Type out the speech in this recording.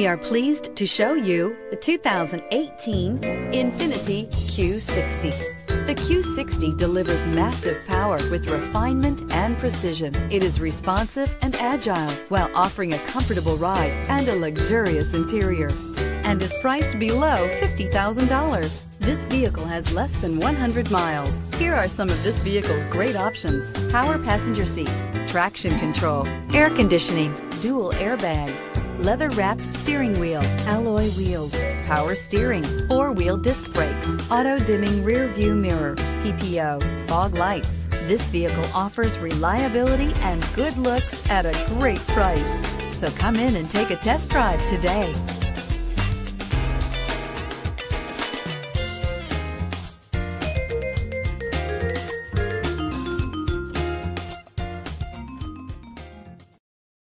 We are pleased to show you the 2018 Infiniti Q60. The Q60 delivers massive power with refinement and precision. It is responsive and agile while offering a comfortable ride and a luxurious interior and is priced below $50,000. This vehicle has less than 100 miles. Here are some of this vehicle's great options. Power passenger seat, traction control, air conditioning, dual airbags, leather wrapped steering wheel, alloy wheels, power steering, four wheel disc brakes, auto dimming rear view mirror, PPO, fog lights. This vehicle offers reliability and good looks at a great price. So come in and take a test drive today.